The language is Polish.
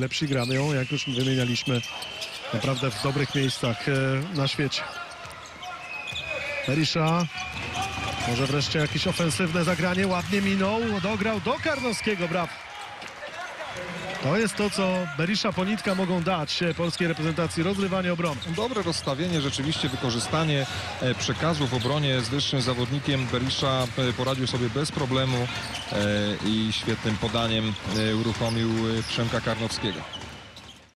lepsi grają, jak już wymienialiśmy, naprawdę w dobrych miejscach e, na świecie. Berisha, może wreszcie jakieś ofensywne zagranie, ładnie minął, dograł do Karnowskiego, brawo. To jest to, co Berisha Ponitka mogą dać e, polskiej reprezentacji, rozrywanie obrony. Dobre rozstawienie, rzeczywiście wykorzystanie e, przekazu w obronie z wyższym zawodnikiem. Berisha e, poradził sobie bez problemu i świetnym podaniem e, uruchomił e, Przemka Karnowskiego.